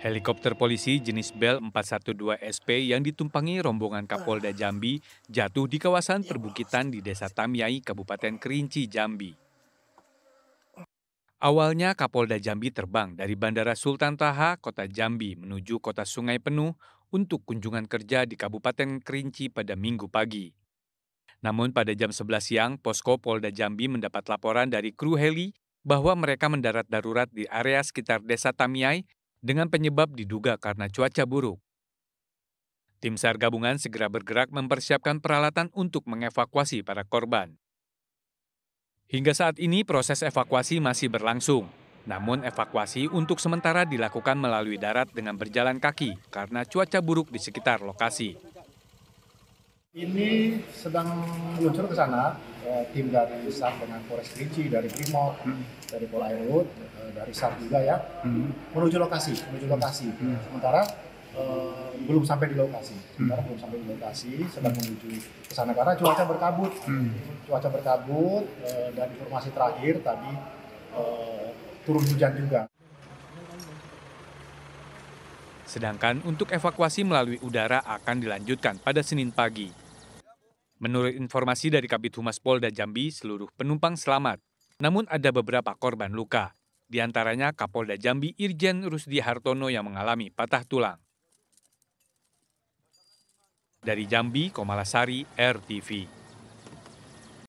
Helikopter polisi jenis Bell 412 SP yang ditumpangi rombongan Kapolda Jambi jatuh di kawasan perbukitan di Desa Tamyai, Kabupaten Kerinci, Jambi. Awalnya Kapolda Jambi terbang dari Bandara Sultan Taha, Kota Jambi menuju Kota Sungai Penuh untuk kunjungan kerja di Kabupaten Kerinci pada Minggu pagi. Namun pada jam 11 siang, Posko Polda Jambi mendapat laporan dari kru heli bahwa mereka mendarat darurat di area sekitar Desa Tamyai dengan penyebab diduga karena cuaca buruk. Tim SAR gabungan segera bergerak mempersiapkan peralatan untuk mengevakuasi para korban. Hingga saat ini proses evakuasi masih berlangsung. Namun evakuasi untuk sementara dilakukan melalui darat dengan berjalan kaki karena cuaca buruk di sekitar lokasi. Ini sedang meluncur ke sana, eh, tim dari SAR dengan Polres Kerinci, dari Brimob, hmm. dari Pol Airut, eh, dari SAR juga ya, hmm. menuju lokasi, menuju lokasi. Hmm. Sementara eh, belum sampai di lokasi, sementara hmm. belum sampai di lokasi, sedang menuju ke sana karena cuaca berkabut, hmm. cuaca berkabut eh, dan informasi terakhir tadi eh, turun hujan juga. Sedangkan untuk evakuasi melalui udara akan dilanjutkan pada Senin pagi. Menurut informasi dari Kabit Humas Polda Jambi, seluruh penumpang selamat. Namun ada beberapa korban luka. Di antaranya Kapolda Jambi Irjen Rusdi Hartono yang mengalami patah tulang. Dari Jambi, Komalasari, RTV.